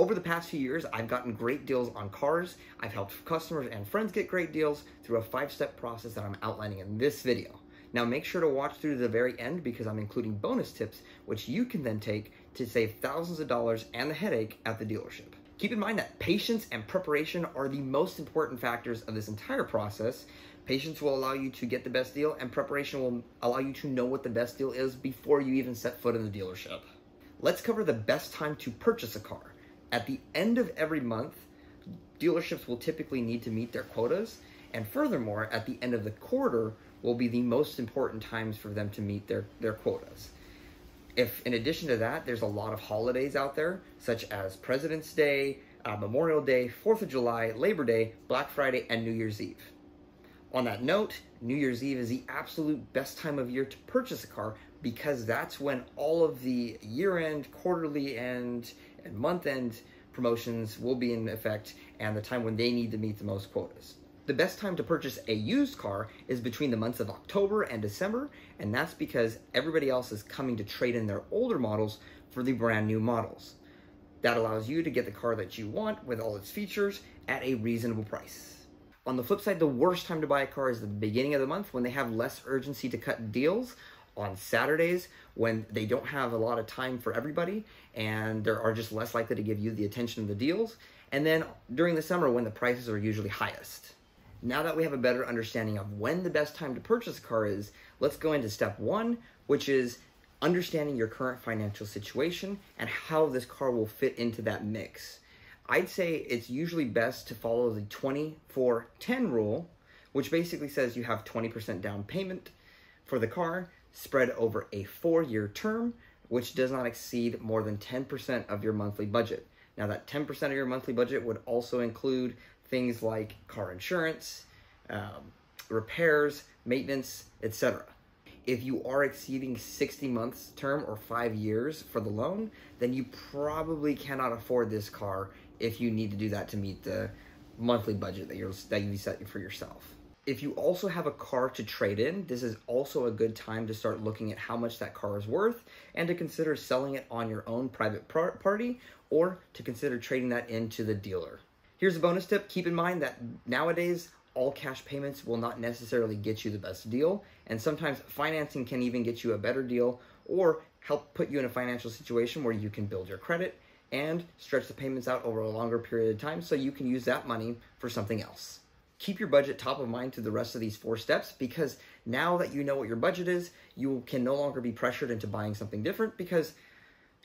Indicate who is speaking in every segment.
Speaker 1: Over the past few years, I've gotten great deals on cars. I've helped customers and friends get great deals through a five-step process that I'm outlining in this video. Now make sure to watch through to the very end because I'm including bonus tips which you can then take to save thousands of dollars and the headache at the dealership. Keep in mind that patience and preparation are the most important factors of this entire process. Patience will allow you to get the best deal and preparation will allow you to know what the best deal is before you even set foot in the dealership. Let's cover the best time to purchase a car. At the end of every month, dealerships will typically need to meet their quotas and furthermore, at the end of the quarter will be the most important times for them to meet their, their quotas if in addition to that, there's a lot of holidays out there, such as President's Day, uh, Memorial Day, 4th of July, Labor Day, Black Friday, and New Year's Eve. On that note, New Year's Eve is the absolute best time of year to purchase a car because that's when all of the year end, quarterly and month end promotions will be in effect and the time when they need to meet the most quotas. The best time to purchase a used car is between the months of October and December, and that's because everybody else is coming to trade in their older models for the brand new models. That allows you to get the car that you want with all its features at a reasonable price. On the flip side, the worst time to buy a car is the beginning of the month when they have less urgency to cut deals on Saturdays when they don't have a lot of time for everybody and they are just less likely to give you the attention of the deals. And then during the summer when the prices are usually highest. Now that we have a better understanding of when the best time to purchase a car is, let's go into step one, which is understanding your current financial situation and how this car will fit into that mix. I'd say it's usually best to follow the 24-10 rule, which basically says you have 20% down payment for the car spread over a four-year term, which does not exceed more than 10% of your monthly budget. Now that 10% of your monthly budget would also include things like car insurance, um, repairs, maintenance, etc. If you are exceeding 60 months term or five years for the loan, then you probably cannot afford this car if you need to do that to meet the monthly budget that you're that you set for yourself. If you also have a car to trade in, this is also a good time to start looking at how much that car is worth and to consider selling it on your own private party or to consider trading that into the dealer. Here's a bonus tip. Keep in mind that nowadays, all cash payments will not necessarily get you the best deal, and sometimes financing can even get you a better deal or help put you in a financial situation where you can build your credit and stretch the payments out over a longer period of time so you can use that money for something else. Keep your budget top of mind through the rest of these four steps because now that you know what your budget is, you can no longer be pressured into buying something different because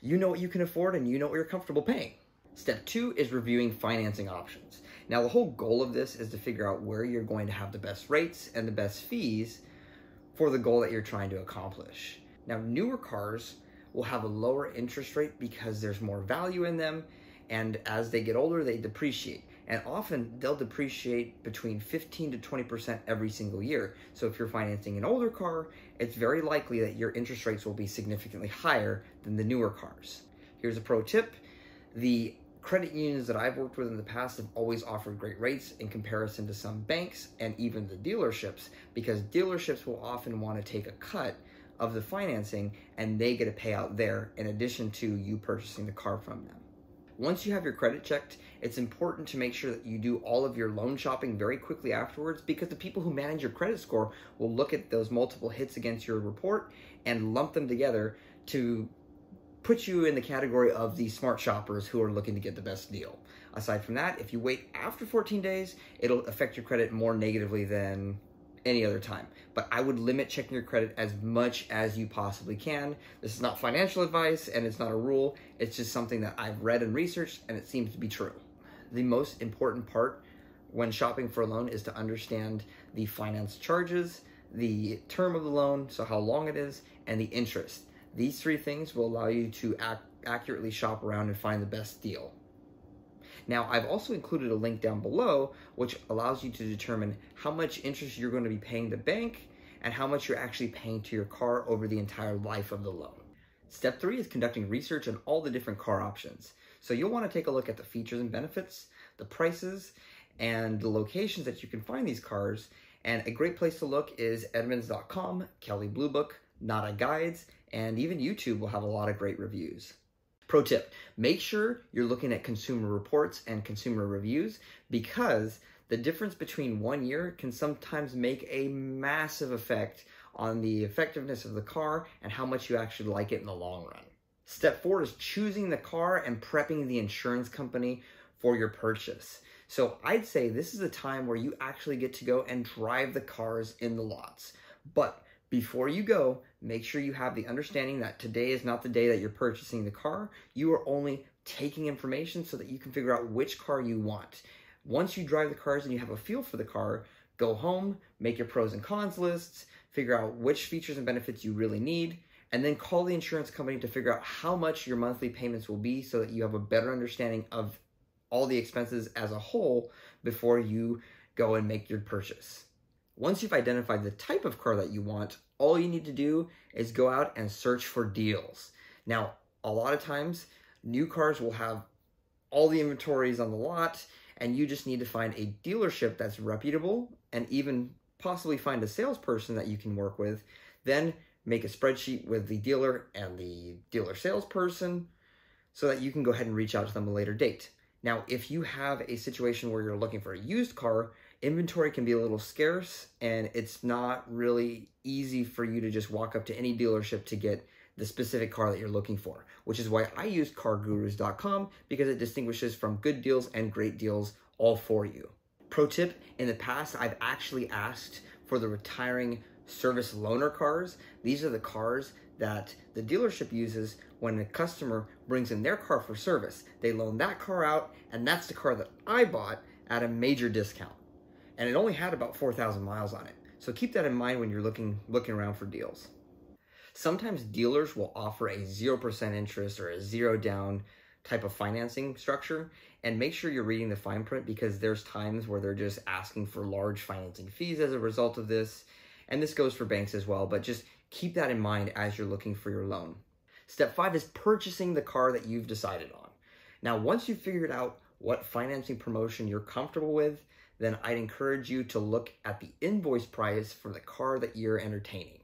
Speaker 1: you know what you can afford and you know what you're comfortable paying. Step two is reviewing financing options. Now, the whole goal of this is to figure out where you're going to have the best rates and the best fees for the goal that you're trying to accomplish. Now, newer cars will have a lower interest rate because there's more value in them, and as they get older, they depreciate. And often they'll depreciate between 15 to 20% every single year. So if you're financing an older car, it's very likely that your interest rates will be significantly higher than the newer cars. Here's a pro tip. The credit unions that I've worked with in the past have always offered great rates in comparison to some banks and even the dealerships because dealerships will often want to take a cut of the financing and they get a payout there in addition to you purchasing the car from them. Once you have your credit checked, it's important to make sure that you do all of your loan shopping very quickly afterwards because the people who manage your credit score will look at those multiple hits against your report and lump them together to put you in the category of the smart shoppers who are looking to get the best deal. Aside from that, if you wait after 14 days, it'll affect your credit more negatively than any other time. But I would limit checking your credit as much as you possibly can. This is not financial advice and it's not a rule. It's just something that I've read and researched and it seems to be true. The most important part when shopping for a loan is to understand the finance charges, the term of the loan, so how long it is, and the interest. These three things will allow you to ac accurately shop around and find the best deal. Now, I've also included a link down below which allows you to determine how much interest you're going to be paying the bank and how much you're actually paying to your car over the entire life of the loan. Step three is conducting research on all the different car options. So you'll want to take a look at the features and benefits, the prices, and the locations that you can find these cars. And a great place to look is Edmunds.com, Kelley Blue Book, Nada Guides, and even YouTube will have a lot of great reviews. Pro tip, make sure you're looking at consumer reports and consumer reviews because the difference between one year can sometimes make a massive effect on the effectiveness of the car and how much you actually like it in the long run. Step four is choosing the car and prepping the insurance company for your purchase. So I'd say this is a time where you actually get to go and drive the cars in the lots. But before you go, make sure you have the understanding that today is not the day that you're purchasing the car. You are only taking information so that you can figure out which car you want. Once you drive the cars and you have a feel for the car, go home, make your pros and cons lists, figure out which features and benefits you really need, and then call the insurance company to figure out how much your monthly payments will be so that you have a better understanding of all the expenses as a whole before you go and make your purchase. Once you've identified the type of car that you want, all you need to do is go out and search for deals. Now, a lot of times, new cars will have all the inventories on the lot, and you just need to find a dealership that's reputable and even possibly find a salesperson that you can work with. Then make a spreadsheet with the dealer and the dealer salesperson so that you can go ahead and reach out to them a later date. Now, if you have a situation where you're looking for a used car, inventory can be a little scarce and it's not really easy for you to just walk up to any dealership to get the specific car that you're looking for, which is why I use cargurus.com because it distinguishes from good deals and great deals all for you. Pro tip, in the past, I've actually asked for the retiring service loaner cars. These are the cars that the dealership uses when a customer brings in their car for service. They loan that car out, and that's the car that I bought at a major discount. And it only had about 4,000 miles on it. So keep that in mind when you're looking, looking around for deals. Sometimes dealers will offer a 0% interest or a zero down type of financing structure and make sure you're reading the fine print because there's times where they're just asking for large financing fees as a result of this and this goes for banks as well but just keep that in mind as you're looking for your loan step five is purchasing the car that you've decided on now once you've figured out what financing promotion you're comfortable with then i'd encourage you to look at the invoice price for the car that you're entertaining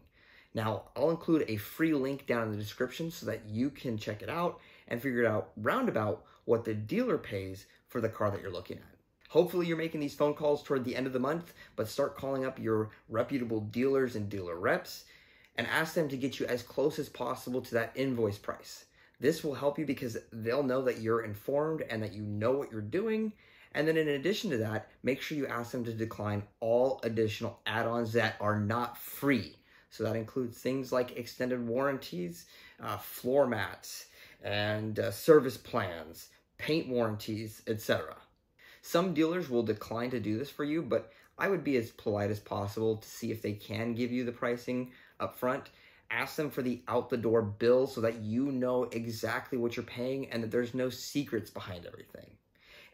Speaker 1: now, I'll include a free link down in the description so that you can check it out and figure it out roundabout what the dealer pays for the car that you're looking at. Hopefully you're making these phone calls toward the end of the month, but start calling up your reputable dealers and dealer reps and ask them to get you as close as possible to that invoice price. This will help you because they'll know that you're informed and that you know what you're doing. And then in addition to that, make sure you ask them to decline all additional add-ons that are not free. So that includes things like extended warranties, uh, floor mats, and uh, service plans, paint warranties, etc. Some dealers will decline to do this for you, but I would be as polite as possible to see if they can give you the pricing up front. Ask them for the out the door bill so that you know exactly what you're paying and that there's no secrets behind everything.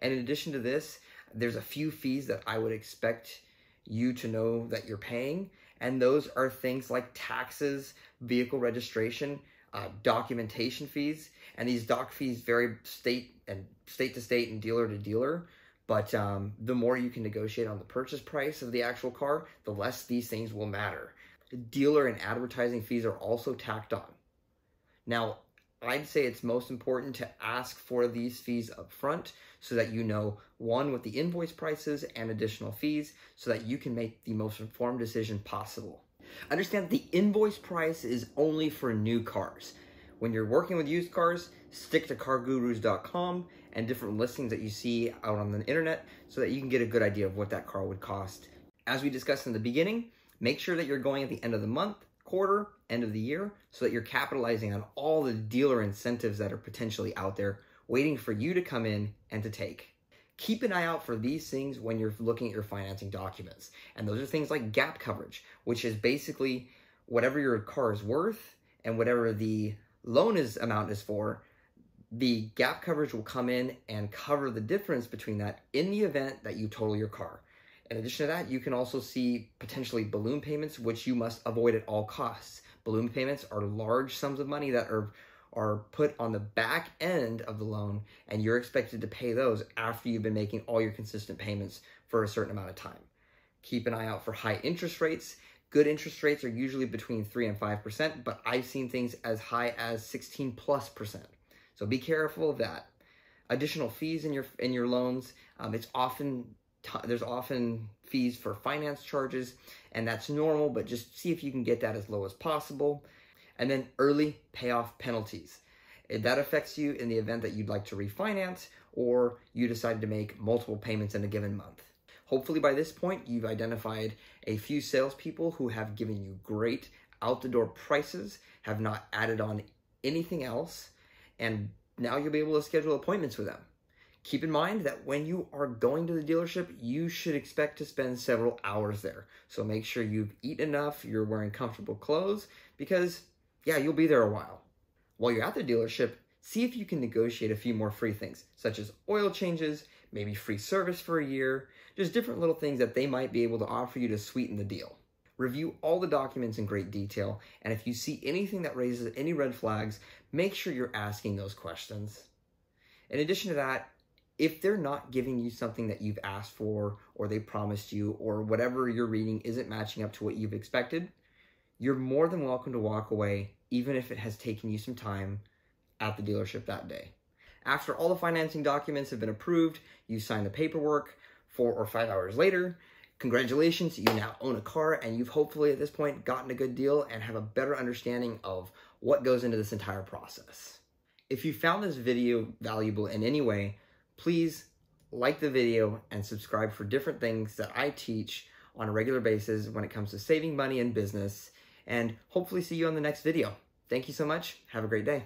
Speaker 1: And in addition to this, there's a few fees that I would expect you to know that you're paying, and those are things like taxes, vehicle registration, uh, documentation fees, and these doc fees vary state and state to state and dealer to dealer. But um, the more you can negotiate on the purchase price of the actual car, the less these things will matter. Dealer and advertising fees are also tacked on. Now, I'd say it's most important to ask for these fees up front so that you know one what the invoice prices and additional fees so that you can make the most informed decision possible. Understand the invoice price is only for new cars. When you're working with used cars, stick to cargurus.com and different listings that you see out on the internet so that you can get a good idea of what that car would cost. As we discussed in the beginning, make sure that you're going at the end of the month, quarter, end of the year, so that you're capitalizing on all the dealer incentives that are potentially out there waiting for you to come in and to take. Keep an eye out for these things when you're looking at your financing documents. And those are things like gap coverage, which is basically whatever your car is worth and whatever the loan is amount is for, the gap coverage will come in and cover the difference between that in the event that you total your car. In addition to that, you can also see potentially balloon payments, which you must avoid at all costs. Balloon payments are large sums of money that are are put on the back end of the loan and you're expected to pay those after you've been making all your consistent payments for a certain amount of time. Keep an eye out for high interest rates. Good interest rates are usually between 3 and 5%, but I've seen things as high as 16 plus percent. So be careful of that. Additional fees in your in your loans. Um, it's often there's often fees for finance charges, and that's normal. But just see if you can get that as low as possible. And then early payoff penalties. If That affects you in the event that you'd like to refinance or you decided to make multiple payments in a given month. Hopefully, by this point, you've identified a few salespeople who have given you great out the door prices, have not added on anything else, and now you'll be able to schedule appointments with them. Keep in mind that when you are going to the dealership, you should expect to spend several hours there. So make sure you've eaten enough, you're wearing comfortable clothes, because yeah, you'll be there a while. While you're at the dealership, see if you can negotiate a few more free things, such as oil changes, maybe free service for a year, just different little things that they might be able to offer you to sweeten the deal. Review all the documents in great detail, and if you see anything that raises any red flags, make sure you're asking those questions. In addition to that, if they're not giving you something that you've asked for, or they promised you, or whatever you're reading isn't matching up to what you've expected, you're more than welcome to walk away, even if it has taken you some time at the dealership that day. After all the financing documents have been approved, you sign the paperwork, four or five hours later, congratulations, you now own a car and you've hopefully at this point gotten a good deal and have a better understanding of what goes into this entire process. If you found this video valuable in any way, please like the video and subscribe for different things that I teach on a regular basis when it comes to saving money in business and hopefully see you on the next video. Thank you so much. Have a great day.